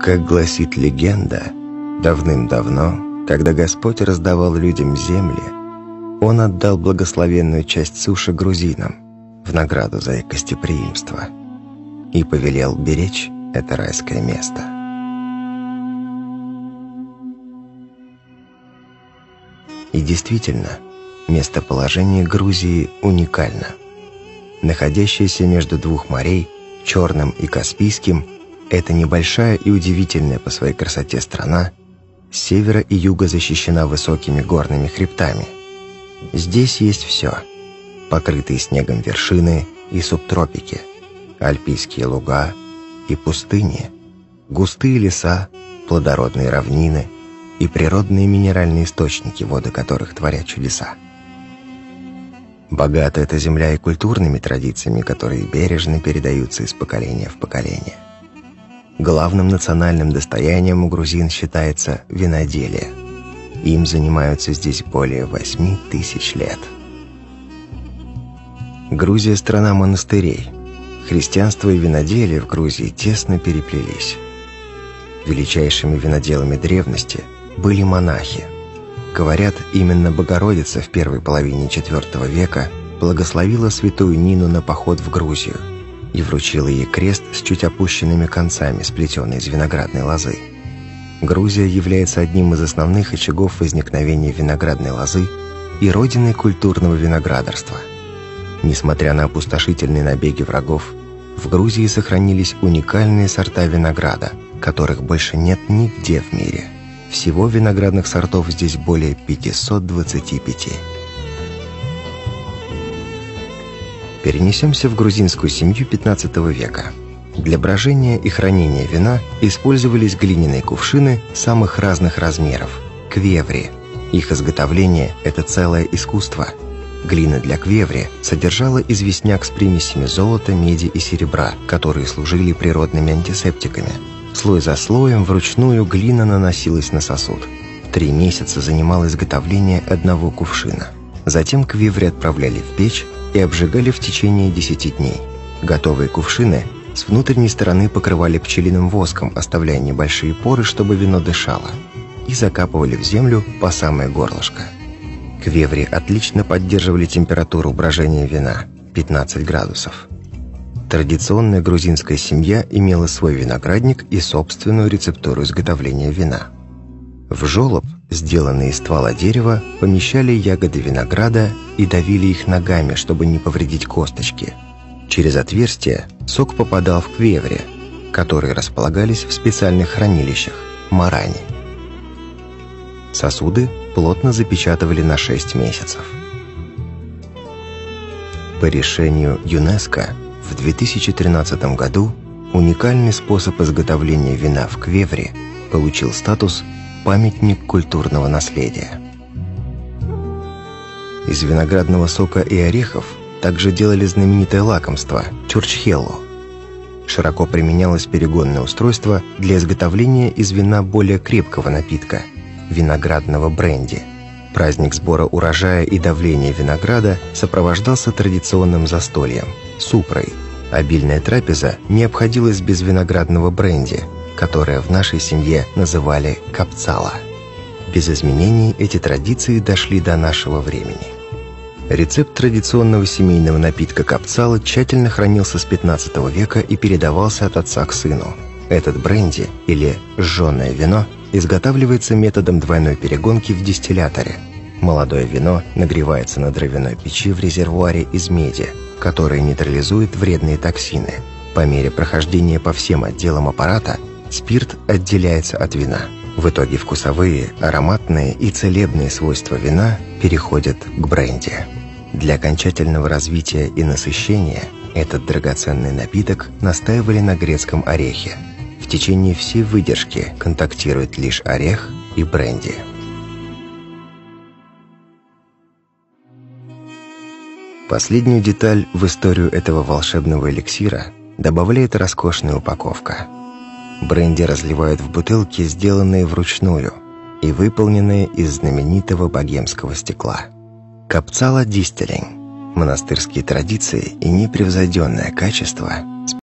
Как гласит легенда, давным-давно, когда Господь раздавал людям земли, Он отдал благословенную часть суши грузинам в награду за их гостеприимство и повелел беречь это райское место. И действительно, местоположение Грузии уникально. Находящееся между двух морей, Черным и Каспийским, это небольшая и удивительная по своей красоте страна, с севера и юга защищена высокими горными хребтами. Здесь есть все. Покрытые снегом вершины и субтропики, альпийские луга и пустыни, густые леса, плодородные равнины и природные минеральные источники, воды которых творят чудеса. Богата эта земля и культурными традициями, которые бережно передаются из поколения в поколение. Главным национальным достоянием у грузин считается виноделие. Им занимаются здесь более 8 тысяч лет. Грузия – страна монастырей. Христианство и виноделие в Грузии тесно переплелись. Величайшими виноделами древности были монахи – Говорят, именно Богородица в первой половине IV века благословила святую Нину на поход в Грузию и вручила ей крест с чуть опущенными концами, сплетенный из виноградной лозы. Грузия является одним из основных очагов возникновения виноградной лозы и родиной культурного виноградарства. Несмотря на опустошительные набеги врагов, в Грузии сохранились уникальные сорта винограда, которых больше нет нигде в мире – всего виноградных сортов здесь более 525. Перенесемся в грузинскую семью 15 века. Для брожения и хранения вина использовались глиняные кувшины самых разных размеров – квеври. Их изготовление – это целое искусство. Глина для квеври содержала известняк с примесями золота, меди и серебра, которые служили природными антисептиками – Слой за слоем вручную глина наносилась на сосуд. Три месяца занимало изготовление одного кувшина. Затем квиври отправляли в печь и обжигали в течение 10 дней. Готовые кувшины с внутренней стороны покрывали пчелиным воском, оставляя небольшие поры, чтобы вино дышало, и закапывали в землю по самое горлышко. Квеври отлично поддерживали температуру брожения вина – 15 градусов. Традиционная грузинская семья имела свой виноградник и собственную рецептуру изготовления вина. В жолоб, сделанный из ствола дерева, помещали ягоды винограда и давили их ногами, чтобы не повредить косточки. Через отверстие сок попадал в квевре, которые располагались в специальных хранилищах – марани. Сосуды плотно запечатывали на 6 месяцев. По решению ЮНЕСКО – в 2013 году уникальный способ изготовления вина в Квевре получил статус «Памятник культурного наследия». Из виноградного сока и орехов также делали знаменитое лакомство – чурчхеллу. Широко применялось перегонное устройство для изготовления из вина более крепкого напитка – виноградного бренди – Праздник сбора урожая и давления винограда сопровождался традиционным застольем – супрой. Обильная трапеза не обходилась без виноградного бренди, которое в нашей семье называли капцала. Без изменений эти традиции дошли до нашего времени. Рецепт традиционного семейного напитка капцала тщательно хранился с 15 века и передавался от отца к сыну. Этот бренди, или «жженое вино», изготавливается методом двойной перегонки в дистилляторе. Молодое вино нагревается на дровяной печи в резервуаре из меди, который нейтрализует вредные токсины. По мере прохождения по всем отделам аппарата спирт отделяется от вина. В итоге вкусовые, ароматные и целебные свойства вина переходят к бренди. Для окончательного развития и насыщения этот драгоценный напиток настаивали на грецком орехе – в течение всей выдержки контактируют лишь орех и бренди. Последнюю деталь в историю этого волшебного эликсира добавляет роскошная упаковка. Бренди разливают в бутылки, сделанные вручную и выполненные из знаменитого богемского стекла. Капцала дистелинг – монастырские традиции и непревзойденное качество –